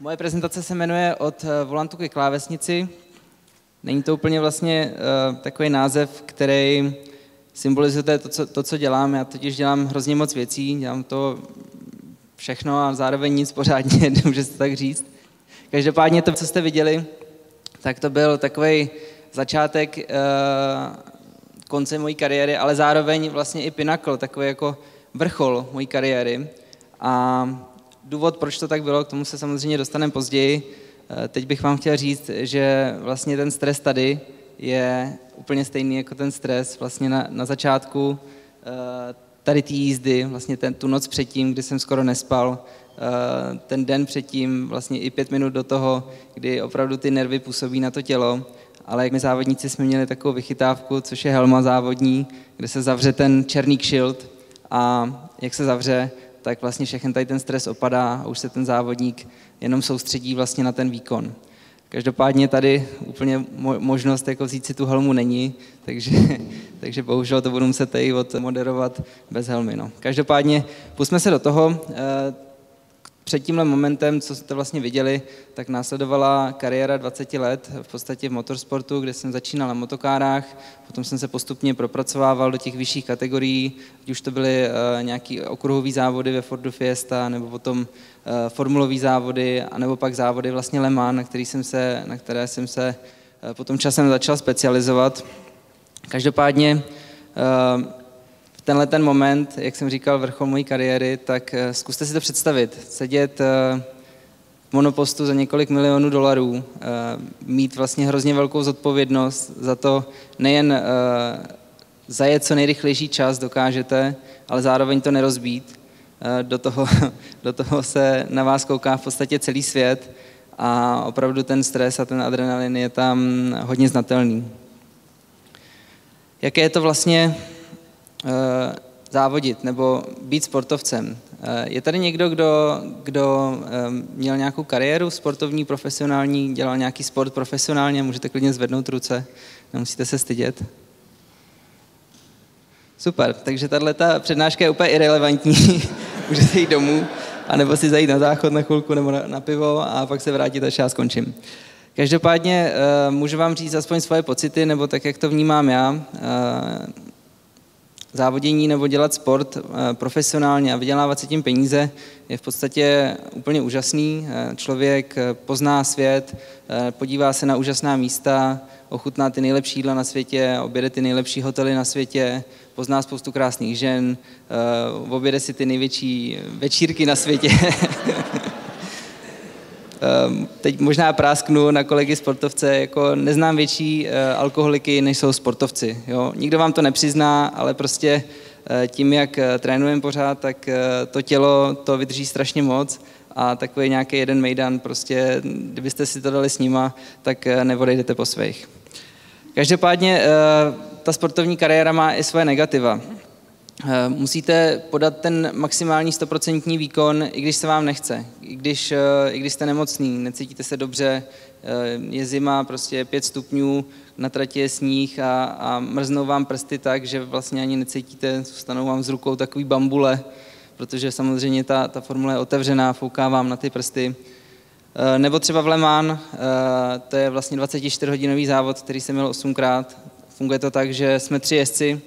Moje prezentace se jmenuje Od eh, volantu ke klávesnici. Není to úplně vlastně uh, takový název, který symbolizuje to co, to, co dělám. Já totiž dělám hrozně moc věcí, dělám to všechno a zároveň nic pořádně, může se tak říct. Každopádně to, co jste viděli, tak to byl takový začátek uh, konce mojí kariéry, ale zároveň vlastně i pinakl, takový jako vrchol mojí kariéry. A důvod, proč to tak bylo, k tomu se samozřejmě dostaneme později. Eh, teď bych vám chtěl říct, že vlastně ten stres tady je úplně stejný jako ten stres vlastně na, na začátku eh, tady té jízdy, vlastně ten, tu noc předtím, kdy jsem skoro nespal, eh, ten den předtím, vlastně i pět minut do toho, kdy opravdu ty nervy působí na to tělo. Ale jak my závodníci jsme měli takovou vychytávku, což je helma závodní, kde se zavře ten černý kšilt a jak se zavře, tak vlastně všechny tady ten stres opadá a už se ten závodník jenom soustředí vlastně na ten výkon. Každopádně tady úplně možnost jako vzít si tu helmu není, takže, takže bohužel to budu muset tady moderovat bez helmy. No. Každopádně pusme se do toho. Eh, před tímhle momentem, co jste vlastně viděli, tak následovala kariéra 20 let v podstatě v motorsportu, kde jsem začínal na motokárách, potom jsem se postupně propracovával do těch vyšších kategorií, ať už to byly uh, nějaký okruhové závody ve Fordu Fiesta, nebo potom uh, formulové závody, anebo pak závody vlastně Le Mans, na, který jsem se, na které jsem se uh, potom časem začal specializovat. Každopádně tenhle ten moment, jak jsem říkal, vrchol mojí kariéry, tak eh, zkuste si to představit. Sedět eh, v monopostu za několik milionů dolarů, eh, mít vlastně hrozně velkou zodpovědnost za to, nejen zajet co nejrychlejší čas dokážete, ale zároveň to nerozbít. Do toho, do toho se na vás kouká v podstatě celý svět a opravdu ten stres a ten adrenalin je tam hodně znatelný. Jaké je to vlastně závodit nebo být sportovcem. Eh, je tady někdo, kdo, kdo eh, měl nějakou kariéru sportovní, profesionální, dělal nějaký sport profesionálně? Můžete klidně zvednout ruce, nemusíte se stydět. Super, takže tahle ta přednáška je úplně irrelevantní. Můžete jít domů, anebo si zajít na záchod na chvilku nebo na, na pivo a pak se vrátit, až já skončím. Každopádně můžu vám říct aspoň svoje pocity, nebo tak, jak to vnímám já závodění nebo dělat sport eh, profesionálně a vydělávat si tím peníze je v podstatě úplně úžasný. Eh, člověk eh, pozná svět, podívá se na úžasná místa, ochutná ty nejlepší jídla na světě, objede ty nejlepší hotely na světě, pozná spoustu krásných žen, objede si ty největší večírky na světě. Ehm, teď možná prásknu na kolegy sportovce, jako neznám větší eh, alkoholiky, než jsou sportovci. Jo? Nikdo vám to nepřizná, ale prostě eh, tím, jak eh, trénujeme pořád, tak to tělo to vydrží strašně moc a takový nějaký jeden mejdan, prostě kdybyste si to dali s nima, tak neodejdete po svých. Každopádně ta sportovní kariéra má i svoje negativa. Eh, musíte podat ten maximální stoprocentní výkon, i když se vám nechce, i když, eh, i když jste nemocný, necítíte se dobře, eh, je zima, prostě pět stupňů, na trati je sníh a, a mrznou vám prsty tak, že vlastně ani necítíte, zůstanou vám z rukou takový bambule, protože samozřejmě ta, ta formule je otevřená, fouká vám na ty prsty. Nebo třeba v Le Mans, to je vlastně 24-hodinový závod, který jsem měl osmkrát. Funguje to tak, že jsme tři jezdci,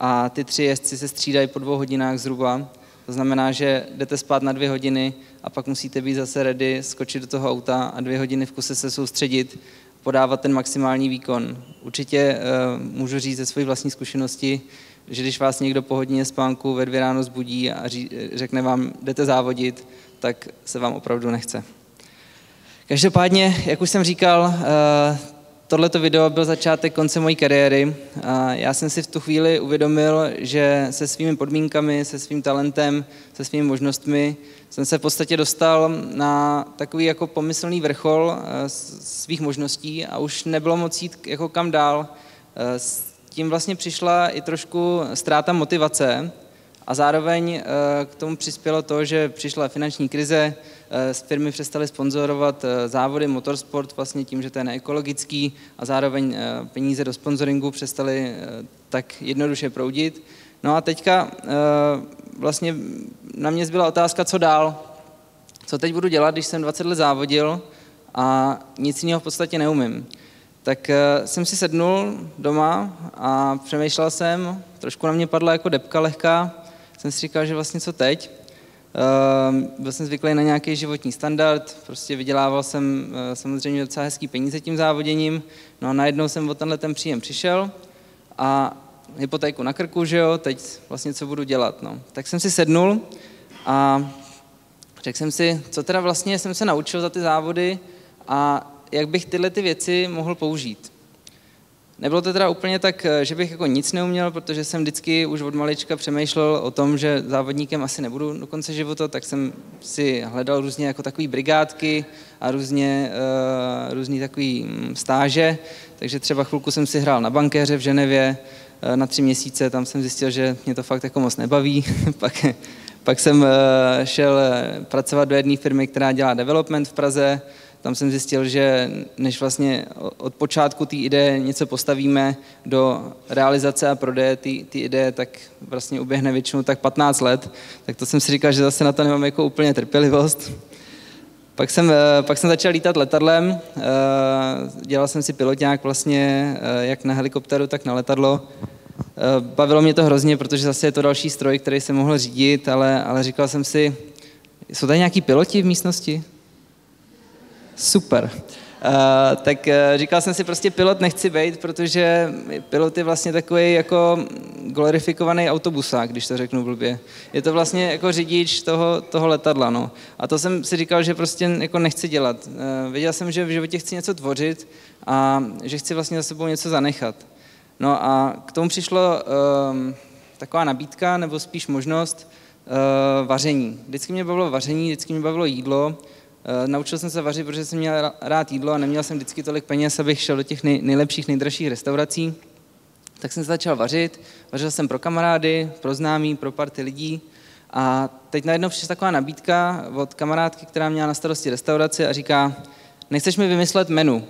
a ty tři jezdci se střídají po dvou hodinách zhruba. To znamená, že jdete spát na dvě hodiny a pak musíte být zase ready, skočit do toho auta a dvě hodiny v kuse se soustředit, podávat ten maximální výkon. Určitě uh, můžu říct ze své vlastní zkušenosti, že když vás někdo po hodině spánku ve dvě ráno zbudí a ří, řekne vám, jdete závodit, tak se vám opravdu nechce. Každopádně, jak už jsem říkal, uh, tohleto video byl začátek konce mojí kariéry a já jsem si v tu chvíli uvědomil, že se svými podmínkami, se svým talentem, se svými možnostmi jsem se v podstatě dostal na takový jako pomyslný vrchol eh, svých možností a už nebylo moc jít jako kam dál. Eh, s tím vlastně přišla i trošku ztráta motivace a zároveň eh, k tomu přispělo to, že přišla finanční krize, firmy přestaly sponzorovat eh, závody motorsport vlastně tím, že to je neekologický a zároveň peníze do sponsoringu přestaly tak jednoduše proudit. No a teďka vlastně na mě zbyla otázka, co dál. co teď budu dělat, když jsem 20 let závodil a nic jiného v podstatě neumím. Tak jsem si sednul doma a přemýšlel jsem, trošku na mě padla jako depka lehká, jsem si říkal, že vlastně co teď. Uh, byl jsem zvyklý na nějaký životní standard, prostě vydělával jsem uh, samozřejmě docela hezký peníze tím závoděním, no a najednou jsem o tenhle ten příjem přišel a hypotéku na krku, že jo, teď vlastně co budu dělat, no. Tak jsem si sednul a řekl jsem si, co teda vlastně jsem se naučil za ty závody a jak bych tyhle ty věci mohl použít. Nebylo to teda úplně tak, že bych jako nic neuměl, protože jsem vždycky už od malička přemýšlel o tom, že závodníkem asi nebudu do konce života, tak jsem si hledal různě jako takové brigádky a různě, uh, různý takový mm, stáže, takže třeba chvilku jsem si hrál na bankéře v Ženevě, uh, na tři měsíce, tam jsem zjistil, že mě to fakt jako moc nebaví, pak, pak jsem šel pracovat do jedné firmy, která dělá development v Praze, tam jsem zjistil, že než vlastně od počátku té ideje něco postavíme do realizace a prodeje té ideje, tak vlastně uběhne většinou tak 15 let, tak to jsem si říkal, že zase na to nemám jako úplně trpělivost. Pak jsem, eh, pak jsem začal lítat letadlem, eh, dělal jsem si pilotňák vlastně eh, jak na helikopteru, tak na letadlo. Bavilo mě to hrozně, protože zase je to další stroj, který jsem mohl řídit, ale, ale říkal jsem si, jsou tady nějaký piloti v místnosti? Super. Uh, tak uh, říkal jsem si prostě pilot nechci být, protože pilot je vlastně takový jako glorifikovaný autobusák, když to řeknu blbě. Je to vlastně jako řidič toho, toho letadla, no. A to jsem si říkal, že prostě jako nechci dělat. Uh, věděl jsem, že v životě chci něco tvořit a že chci vlastně za sebou něco zanechat. No a k tomu přišlo uh, taková nabídka, nebo spíš možnost uh, vaření. Vždycky mě bavilo vaření, vždycky mě bavilo jídlo, naučil jsem se vařit, protože jsem měl rád jídlo a neměl jsem vždycky tolik peněz, abych šel do těch nej, nejlepších, nejdražších restaurací. Tak jsem se začal vařit. Vařil jsem pro kamarády, pro známí, pro party lidí. A teď najednou přišla taková nabídka od kamarádky, která měla na starosti restauraci a říká, nechceš mi vymyslet menu?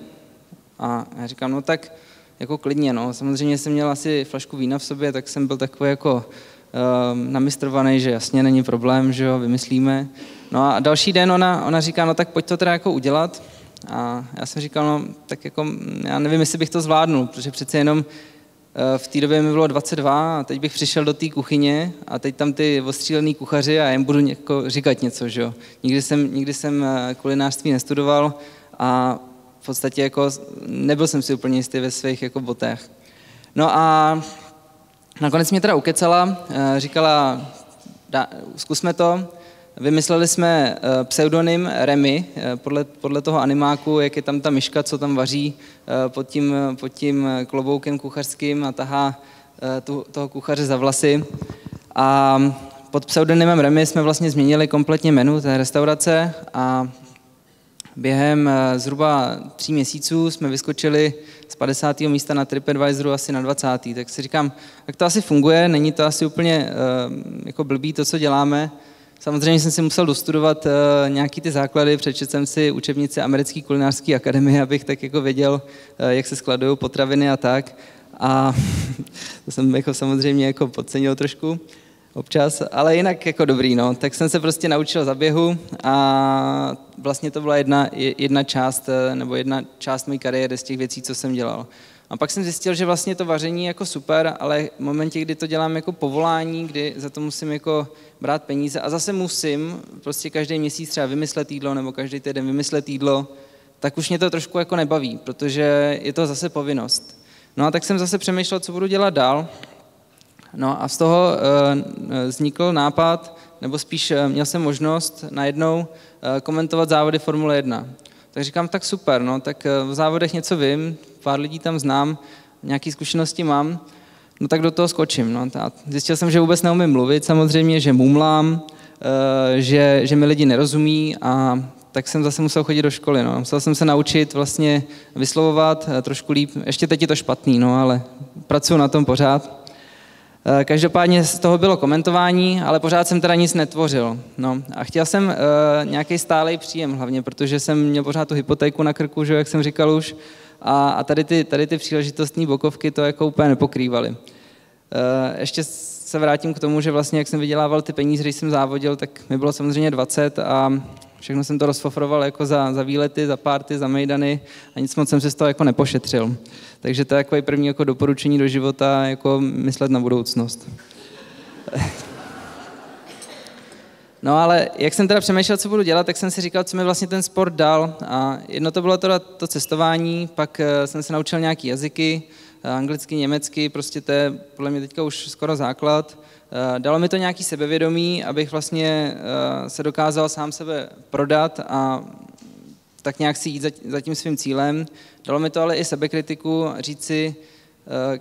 A já říkám, no tak jako klidně, no. Samozřejmě jsem měl asi flašku vína v sobě, tak jsem byl takový jako um, namistrovaný, že jasně není problém, že jo, vymyslíme. No a další den ona, ona říká, no tak pojď to teda jako udělat. A já jsem říkal, no tak jako, já nevím, jestli bych to zvládnul, protože přece jenom eh, v té době mi bylo 22 a teď bych přišel do té kuchyně a teď tam ty ostřílený kuchaři a jim budu jako říkat něco, že jo. Nikdy jsem, nikdy jsem eh, kulinářství nestudoval a v podstatě jako nebyl jsem si úplně jistý ve svých jako botech. No a nakonec mě teda ukecala, eh, říkala, zkusme to, Vymysleli jsme eh, pseudonym Remy, eh, podle, podle toho animáku, jak je tam ta myška, co tam vaří pod tím, pod tím kloboukem kuchařským a tahá tu, toho kuchaře za vlasy. A pod pseudonymem Remy jsme vlastně změnili kompletně menu té restaurace a během zhruba tří měsíců jsme vyskočili z 50. místa na TripAdvisoru asi na 20. Tak si říkám, jak to asi funguje, není to asi úplně jako blbý to, co děláme, Samozřejmě jsem si musel dostudovat uh, nějaký ty základy, přečetl jsem si učebnice Americké kulinářské akademie, abych tak jako věděl, jak se skladují potraviny a tak. A to jsem jako samozřejmě jako podcenil trošku občas, ale jinak jako dobrý, no. Tak jsem se prostě naučil za běhu a vlastně to byla jedna, jedna část, eh, nebo jedna část mé kariéry z těch věcí, co jsem dělal. A pak jsem zjistil, že vlastně to vaření je jako super, ale v momentě, kdy to dělám jako povolání, kdy za to musím jako brát peníze a zase musím prostě každý měsíc třeba vymyslet jídlo nebo každý týden vymyslet jídlo, tak už mě to trošku jako nebaví, protože je to zase povinnost. No a tak jsem zase přemýšlel, co budu dělat dál. No a z toho uh, vznikl nápad, nebo spíš uh, měl jsem možnost najednou komentovat závody Formule 1. Tak říkám, tak super, no, tak v závodech něco vím, pár lidí tam znám, nějaké zkušenosti mám, no tak do toho skočím. No. Zjistil jsem, že vůbec neumím mluvit samozřejmě, že mumlám, eh, že, že mi lidi nerozumí a tak jsem zase musel chodit do školy. No. Musel jsem se naučit vlastně vyslovovat eh, trošku líp. Ještě teď je to špatný, no, ale pracuji na tom pořád. Eh, každopádně z toho bylo komentování, ale pořád jsem teda nic netvořil. No. A chtěl jsem uh, nějaký stálý příjem hlavně, protože jsem měl pořád tu hypotéku na krku, že jak jsem říkal už, a, a tady, ty, tady ty příležitostní bokovky to jako úplně nepokrývaly. Uh, ještě se vrátím k tomu, že vlastně jak jsem vydělával ty peníze, když jsem závodil, tak mi bylo samozřejmě 20 a všechno jsem to rozfofroval jako za, za výlety, za párty, za mejdany a nic moc jsem se z toho jako nepošetřil. Takže to je jako první jako doporučení do života, jako myslet na budoucnost. No ale jak jsem teda přemýšlel, co budu dělat, tak jsem si říkal, co mi vlastně ten sport dal. A jedno to bylo teda to cestování, pak eh, jsem se naučil nějaký jazyky, anglicky, německy, prostě to je podle mě teďka už skoro základ. Eh, dalo mi to nějaký sebevědomí, abych vlastně se dokázal sám sebe prodat a tak nějak si jít za tím svým cílem. Dalo mi to ale i sebekritiku, říct si,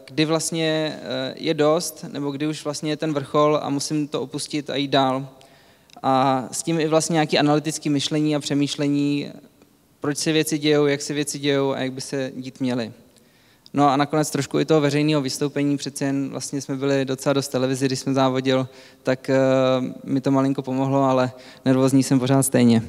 kdy vlastně je dost, nebo kdy už vlastně je ten vrchol a musím to opustit a jít dál a s tím i vlastně nějaké analytické myšlení a přemýšlení, proč se věci dějou, jak se věci dějou a jak by se dít měly. No a nakonec trošku i toho veřejného vystoupení, přece jen vlastně jsme byli docela dost televizi, když jsme závodil, tak uh, mi to malinko pomohlo, ale nervózní jsem pořád stejně.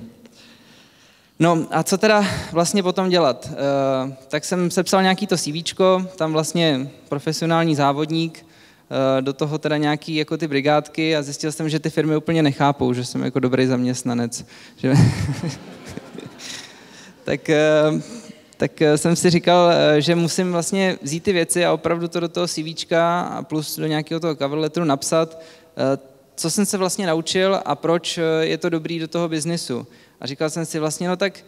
No a co teda vlastně potom dělat? Uh, tak jsem sepsal nějaký to CV, tam vlastně profesionální závodník, Eh, do toho teda nějaký jako ty brigádky a zjistil jsem, že ty firmy úplně nechápou, že jsem jako dobrý zaměstnanec. Že... tak, eh, tak eh, jsem si říkal, že musím vlastně vzít ty věci a opravdu to do toho CV a plus do nějakého toho cover letteru napsat, co jsem se vlastně naučil a proč je to dobrý do toho biznisu. A říkal jsem si vlastně, no tak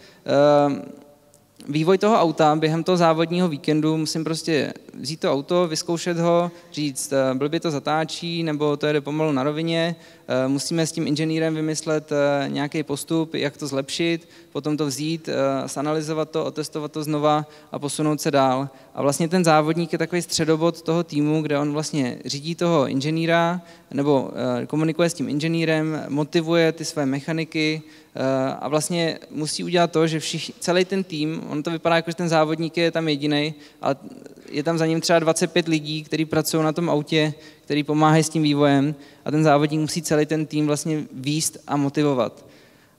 vývoj toho auta během toho závodního víkendu musím prostě vzít to auto, vyzkoušet ho, říct, eh, blbě to zatáčí, nebo to jede pomalu na rovině, eh, musíme s tím inženýrem vymyslet eh, nějaký postup, jak to zlepšit, potom to vzít, zanalizovat to, otestovat to znova a posunout se dál. A vlastně ten závodník je takový středobod toho týmu, kde on vlastně řídí toho inženýra, nebo komunikuje s tím inženýrem, motivuje ty své mechaniky, a vlastně musí udělat to, že všich, celý ten tým, on to vypadá jako, že ten závodník je tam jediný, ale je tam za ním třeba 25 lidí, kteří pracují na tom autě, kteří pomáhají s tím vývojem a ten závodník musí celý ten tým vlastně výst a motivovat.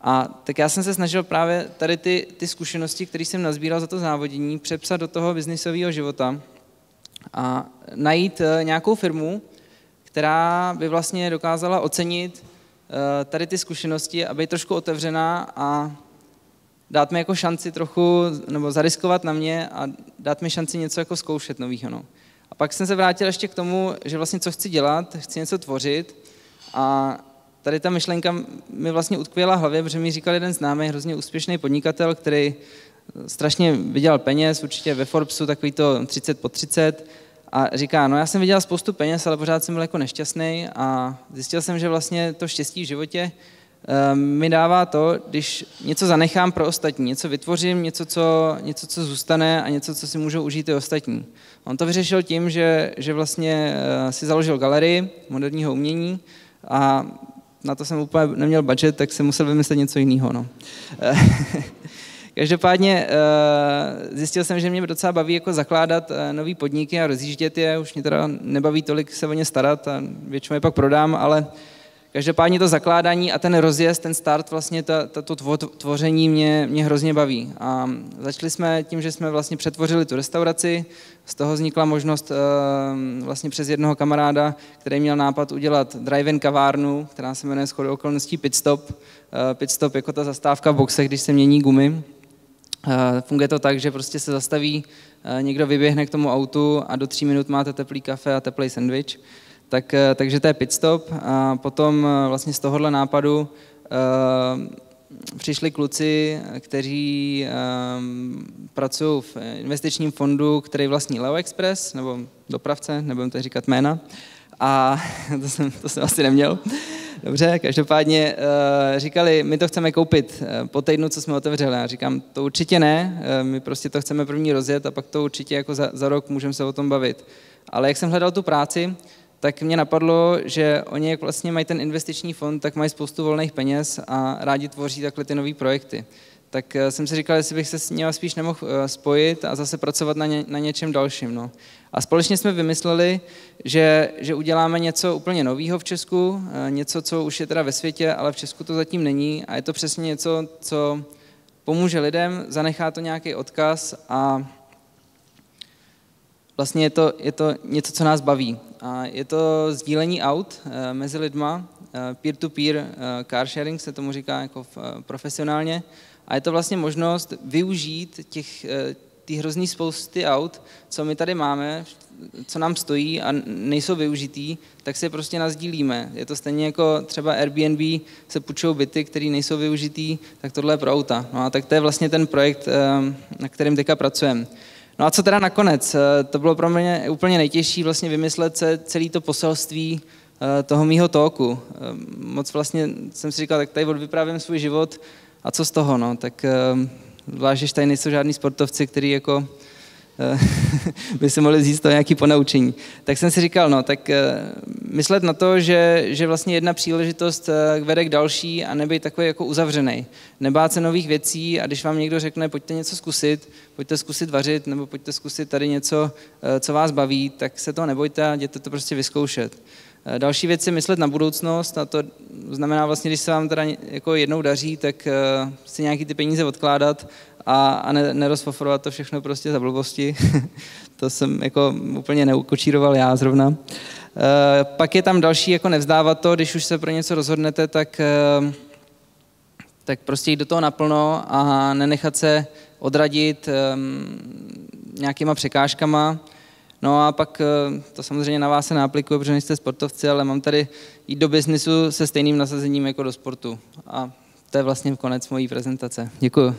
A tak já jsem se snažil právě tady ty, ty zkušenosti, které jsem nazbíral za to závodění, přepsat do toho biznisového života a najít eh, nějakou firmu, která by vlastně dokázala ocenit eh, tady ty zkušenosti a být trošku otevřená a dát mi jako šanci trochu, nebo zariskovat na mě a dát mi šanci něco jako zkoušet novýho. No. A pak jsem se vrátil ještě k tomu, že vlastně co chci dělat, chci něco tvořit a tady ta myšlenka mi vlastně utkvěla v hlavě, protože mi říkal jeden známý, hrozně úspěšný podnikatel, který strašně vydělal peněz, určitě ve Forbesu takový to 30 po 30 a říká, no já jsem viděl spoustu peněz, ale pořád jsem byl jako nešťastný a zjistil jsem, že vlastně to štěstí v životě mi dává to, když něco zanechám pro ostatní, něco vytvořím, něco co, něco, co zůstane a něco, co si můžou užít i ostatní. On to vyřešil tím, že, že vlastně eh, si založil galerii moderního umění a na to jsem úplně neměl budget, tak jsem musel vymyslet něco jiného. No. Každopádně eh, zjistil jsem, že mě docela baví jako zakládat eh, nové podniky a rozjíždět je. Už mě teda nebaví tolik se o ně starat a většinou je pak prodám, ale Každopádně to zakládání a ten rozjezd, ten start, vlastně ta, to tvoření mě, mě hrozně baví. A začali jsme tím, že jsme vlastně přetvořili tu restauraci, z toho vznikla možnost uh, vlastně přes jednoho kamaráda, který měl nápad udělat drive-in kavárnu, která se jmenuje shodou okolností Pitstop. Uh, Pitstop jako ta zastávka v boxe, když se mění gumy. Uh, funguje to tak, že prostě se zastaví, uh, někdo vyběhne k tomu autu a do tří minut máte teplý kafe a teplý sandwich. Tak, eh, takže to je pitstop a potom eh, vlastně z tohohle nápadu uh, přišli kluci, kteří um, pracují v investičním fondu, který vlastní Leo Express, nebo dopravce, nebudem to říkat jména. A to jsem, to jsem asi neměl. Dobře, každopádně říkali, my to chceme koupit po týdnu, co jsme otevřeli. Já říkám, to určitě ne, my prostě to chceme první rozjet a pak to určitě jako za, za rok můžeme se o tom bavit. Ale jak jsem hledal tu práci, tak mě napadlo, že oni, jak vlastně mají ten investiční fond, tak mají spoustu volných peněz a rádi tvoří takhle ty nové projekty. Tak eh, jsem si říkal, jestli bych se s nimi spíš nemohl eh, spojit a zase pracovat na, ně, na něčem dalším. No. A společně jsme vymysleli, že, že uděláme něco úplně nového v Česku, eh, něco, co už je teda ve světě, ale v Česku to zatím není a je to přesně něco, co pomůže lidem, zanechá to nějaký odkaz a vlastně je to, je to něco, co nás baví. A je to sdílení aut eh, mezi lidma. peer-to-peer car sharing, se tomu říká jako profesionálně. A je to vlastně možnost využít těch, ty hrozný spousty aut, co my tady máme, co nám stojí a nejsou využitý, tak si je prostě nazdílíme. Je to stejně jako třeba Airbnb se půjčou byty, které nejsou využitý, tak tohle je pro auta. No a tak to je vlastně ten projekt, na kterém teďka pracujeme. No a co teda nakonec? Eh, to bylo pro mě úplně nejtěžší vlastně vymyslet se celý to poselství eh, toho mýho toku. Eh, moc vlastně jsem si říkal, tak tady odvyprávím svůj život a co z toho, no? Tak zvlášť, že tady nejsou žádní sportovci, který jako by si mohli zjistit to nějaké ponaučení. Tak jsem si říkal, no, tak eh, myslet na to, že, že vlastně jedna příležitost eh, vede k další a nebyt takový jako uzavřený. Nebát se nových věcí a když vám někdo řekne, pojďte něco zkusit, pojďte zkusit vařit nebo pojďte zkusit tady něco, co vás baví, tak se toho nebojte a jděte to prostě vyzkoušet. Další věc je myslet na budoucnost a to znamená vlastně, když se vám teda jako jednou daří, tak si nějaký ty peníze odkládat a, a ne, nerozfofrovat to všechno prostě za blbosti. to jsem jako úplně neukočíroval já zrovna. E, pak je tam další, jako nevzdávat to, když už se pro něco rozhodnete, tak, e, tak prostě jít do toho naplno a nenechat se odradit e, nějakýma překážkama. No a pak to samozřejmě na vás se neaplikuje, protože nejste sportovci, ale mám tady jít do biznisu se stejným nasazením jako do sportu. A to je vlastně konec mojí prezentace. Děkuji.